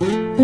嗯。